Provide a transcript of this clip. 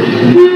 Yeah.